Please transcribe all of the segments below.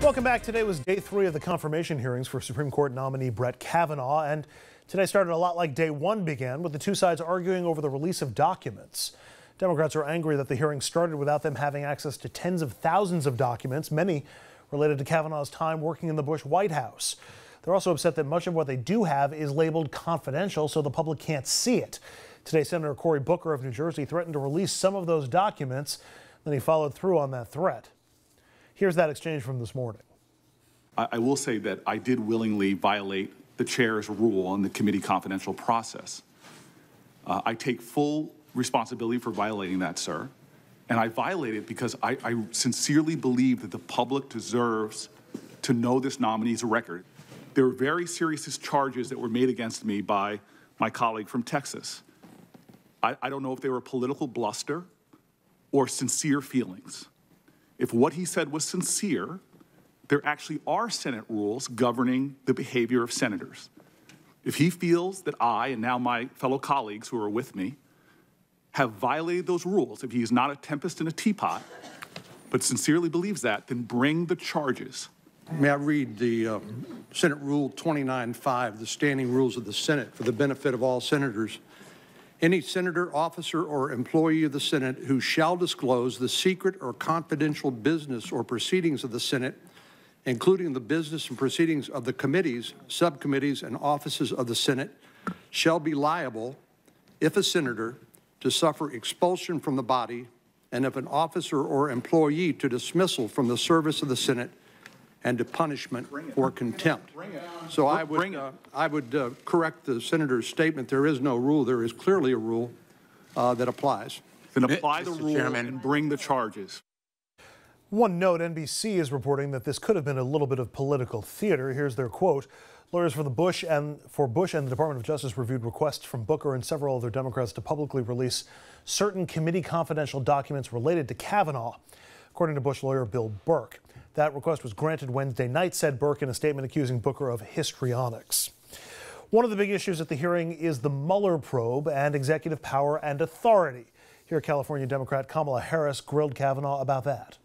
Welcome back. Today was day three of the confirmation hearings for Supreme Court nominee Brett Kavanaugh. And today started a lot like day one began, with the two sides arguing over the release of documents. Democrats are angry that the hearing started without them having access to tens of thousands of documents, many related to Kavanaugh's time working in the Bush White House. They're also upset that much of what they do have is labeled confidential so the public can't see it. Today, Senator Cory Booker of New Jersey threatened to release some of those documents. Then he followed through on that threat. Here's that exchange from this morning. I, I will say that I did willingly violate the chair's rule on the committee confidential process. Uh, I take full responsibility for violating that, sir. And I violated it because I, I sincerely believe that the public deserves to know this nominee's record. There were very serious charges that were made against me by my colleague from Texas. I, I don't know if they were political bluster or sincere feelings. If what he said was sincere, there actually are Senate rules governing the behavior of senators. If he feels that I and now my fellow colleagues who are with me have violated those rules, if he is not a tempest in a teapot, but sincerely believes that, then bring the charges. May I read the uh, Senate Rule 29.5, the standing rules of the Senate for the benefit of all senators? Any senator, officer, or employee of the Senate who shall disclose the secret or confidential business or proceedings of the Senate, including the business and proceedings of the committees, subcommittees, and offices of the Senate, shall be liable, if a senator, to suffer expulsion from the body, and if an officer or employee to dismissal from the service of the Senate and to punishment or contempt. So I would, uh, I would uh, correct the senator's statement. There is no rule. There is clearly a rule uh, that applies. Then apply the rule Chairman. and bring the charges. One note NBC is reporting that this could have been a little bit of political theater. Here's their quote. Lawyers for the Bush and for Bush and the Department of Justice reviewed requests from Booker and several other Democrats to publicly release certain committee confidential documents related to Kavanaugh, according to Bush lawyer Bill Burck. That request was granted Wednesday night, said Burck in a statement accusing Booker of histrionics. One of the big issues at the hearing is the Mueller probe and executive power and authority. Here, California Democrat Kamala Harris grilled Kavanaugh about that.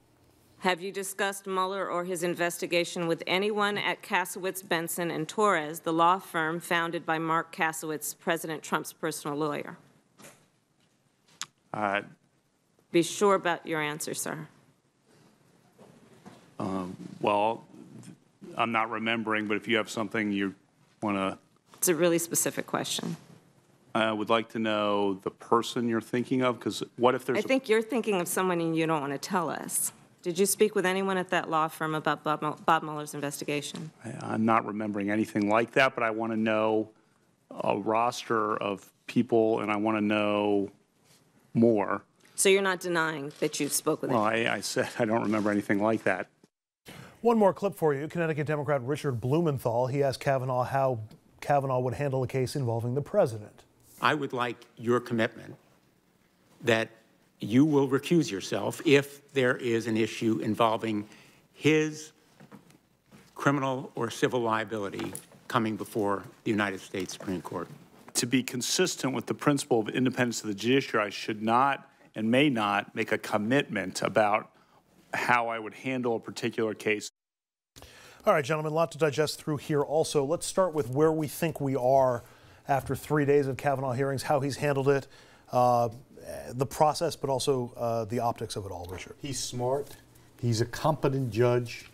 Have you discussed Mueller or his investigation with anyone at Kasowitz, Benson, and Torres, the law firm founded by Marc Kasowitz, President Trump's personal lawyer? Uh, Be sure about your answer, sir. Well, I'm not remembering, but if you have something you want to, It's a really specific question. I would like to know the person you're thinking of, because what if I there's, a- think you're thinking of someone and you don't want to tell us. Did you speak with anyone at that law firm about Bob Mu- Bob Mueller's investigation? I- I'm not remembering anything like that, but I want to know a roster of people, and I want to know more. So you're not denying that you spoke with Well, anyone? I, I said I don't remember anything like that. One more clip for you. Connecticut Democrat Richard Blumenthal. He asked Kavanaugh how Kavanaugh would handle a case involving the president. I would like your commitment that you will recuse yourself if there is an issue involving his criminal or civil liability coming before the United States Supreme Court. To be consistent with the principle of independence of the judiciary, I should not and may not make a commitment about how I would handle a particular case. All right, gentlemen, a lot to digest through here also. Let's start with where we think we are after three days of Kavanaugh hearings, how he's handled it, uh, the process, but also uh, the optics of it all, Richard. He's smart. He's a competent judge.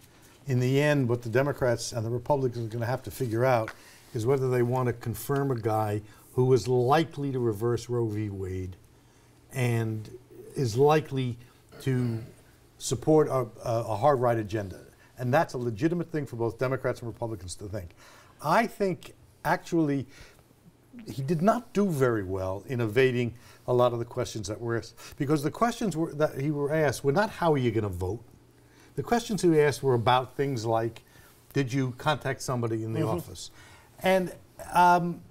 In the end, what the Democrats and the Republicans are going to have to figure out is whether they want to confirm a guy who is likely to reverse Roe v. Wade and is likely to support a, a, a hard right agenda. And that's a legitimate thing for both Democrats and Republicans to think. I think actually he did not do very well in evading a lot of the questions that were asked because the questions were, that he were asked were not how are you going to vote. The questions he asked were about things like, did you contact somebody in the office, and um,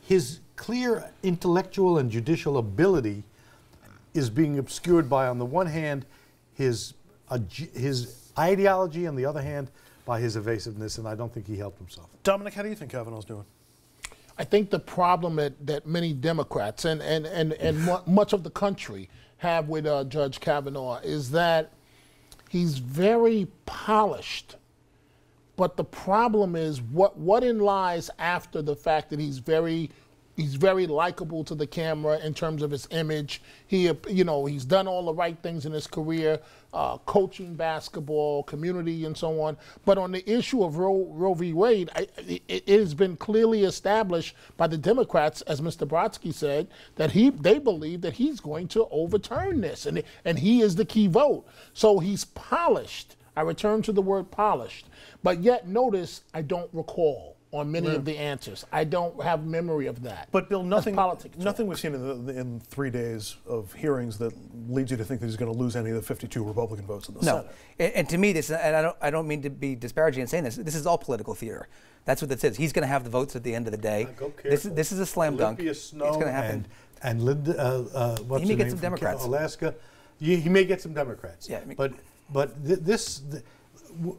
his clear intellectual and judicial ability is being obscured by, on the one hand, his uh, his ideology, on the other hand, by his evasiveness, and I don't think he helped himself. Dominic, how do you think Kavanaugh's doing? I think the problem that, that many Democrats and, and, and, and mu- much of the country have with uh, Judge Kavanaugh is that he's very polished. But the problem is what what in lies after the fact that he's very he's very likable to the camera in terms of his image. He you know he's done all the right things in his career, uh, coaching basketball, community, and so on. But on the issue of Roe, v. Wade, I, it, it has been clearly established by the Democrats, as Mr. Brodsky said, that he they believe that he's going to overturn this, and and he is the key vote. So he's polished. I return to the word polished. But yet, notice I don't recall on many of the answers. I don't have memory of that. But Bill, nothing, politics. talk. nothing we've seen in, the, in three days of hearings that leads you to think that he's going to lose any of the 52 Republican votes in the No, Senate. and, and to me, this and I don't I don't mean to be disparaging in saying this. This is all political theater. That's what this is. He's going to have the votes at the end of the day. Go This is careful. this is a slam dunk. Olympia it's going to happen. And, and Linda, uh, uh, what's He may get name some Democrats. Alaska. He, he may get some Democrats. Yeah, I mean- but but th- this, th- w-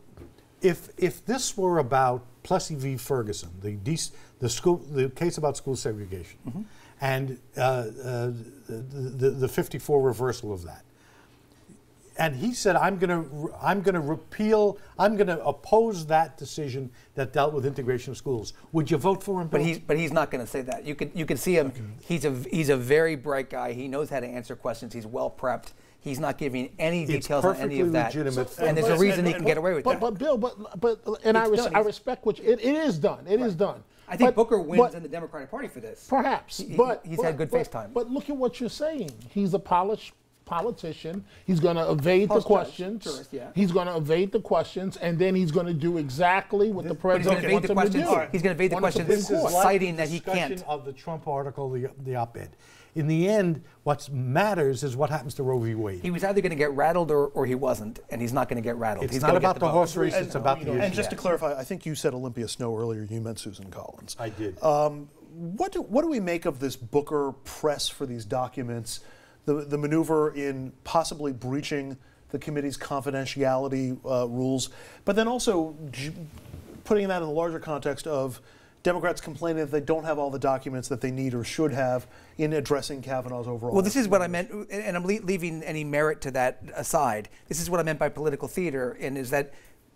if if this were about Plessy v. Ferguson, the dec- the school, the case about school segregation, Mm-hmm. and uh, uh, the, the the 54 reversal of that, and he said, "I'm going to, I'm going to repeal, I'm going to oppose that decision that dealt with integration of schools." Would you vote for him? But he's but he's not going to say that. You could you can see him. He's a he's a very bright guy. He knows how to answer questions. He's well prepped. He's not giving any details on any of that. for and there's a reason And- he can get away with but, that. but Bill, but but and I, res- I respect what you, it, it is done. It is done. I think Booker wins in the Democratic Party for this. Perhaps, He- but he's had good face time. But look at what you're saying. He's a polished politician. He's going to evade the Post judge, questions. jurist, yeah. He's going to evade the questions, and then he's going to do exactly what the But he's going president to wants the him to questions. do. He's going to evade the On the Supreme questions, Court. like citing the that he can't. of the Trump article, the, the op-ed. In the end, what matters is what happens to Roe v. Wade. He was either going to get rattled or, or he wasn't, and he's not going to get rattled. it's he's not gonna about get the, horse race; it's about the issue. And just to clarify, I think you said Olympia Snowe earlier. You meant Susan Collins. I did. Um, what do, what do we make of this Booker press for these documents? The the maneuver in possibly breaching the committee's confidentiality uh, rules, but then also putting that in the larger context of Democrats complaining that they don't have all the documents that they need or should have in addressing Kavanaugh's overall. Well, this is what I meant, and I'm le- leaving any merit to that aside. This is what I meant by political theater, and is that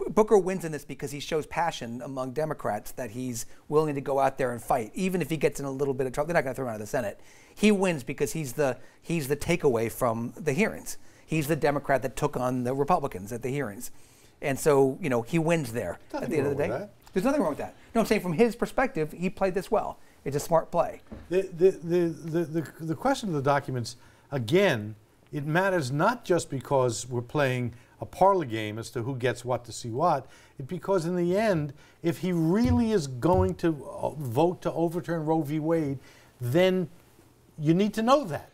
Booker wins in this because he shows passion among Democrats that he's willing to go out there and fight, even if he gets in a little bit of trouble. They're not going to throw him out of the Senate. He wins because he's the he's the takeaway from the hearings. He's the Democrat that took on the Republicans at the hearings, and so you know he wins there at the end of the day. There's nothing wrong with that. No, I'm saying from his perspective, he played this well. It's a smart play. The, the, the, the, the, the question of the documents, again, it matters not just because we're playing a parlor game as to who gets what to see what, it because in the end, if he really is going to uh, vote to overturn Roe v. Wade, then you need to know that.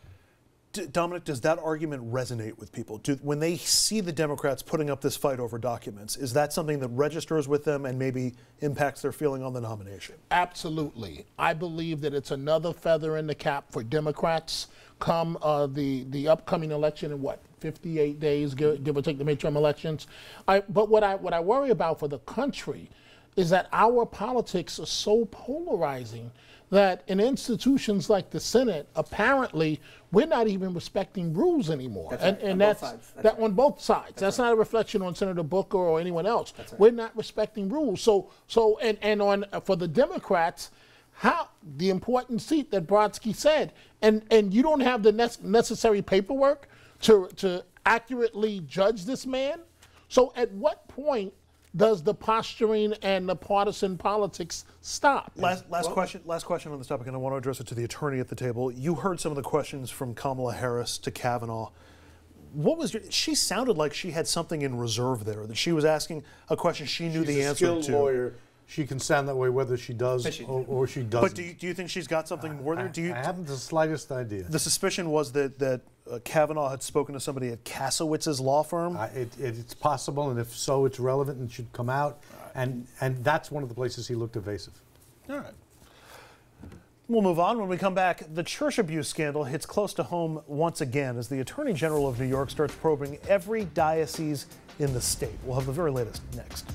Dominic, does that argument resonate with people? Do, when they see the Democrats putting up this fight over documents, is that something that registers with them and maybe impacts their feeling on the nomination? Absolutely. I believe that it's another feather in the cap for Democrats come uh, the, the upcoming election in what, 58 days, give, give or take the midterm elections. I, but what I, what I worry about for the country is that our politics are so polarizing that in institutions like the Senate, apparently, we're not even respecting rules anymore. That's and right, and that's. That's that right. on both sides. That's, not a reflection on Senator Booker or anyone else. We're not respecting rules. So so and and on uh, for the Democrats, how the important seat that Brodsky said, and and you don't have the nec- necessary paperwork to to accurately judge this man. So at what point does the posturing and the partisan politics stop? Last, last question. Last question on this topic, and I want to address it to the attorney at the table. You heard some of the questions from Kamala Harris to Kavanaugh. What was your? She sounded like she had something in reserve there. That she was asking a question she knew She's the a answer skilled to. lawyer. She can sound that way whether she does she- or, or she doesn't. But do you, do you think she's got something more there? Do you? I haven't the slightest idea. The suspicion was that that uh, Kavanaugh had spoken to somebody at Kasowitz's law firm. I, it, it, it's possible, and if so, it's relevant and should come out. And and that's one of the places he looked evasive. All right. We'll move on. When we come back, the church abuse scandal hits close to home once again as the Attorney General of New York starts probing every diocese in the state. We'll have the very latest next.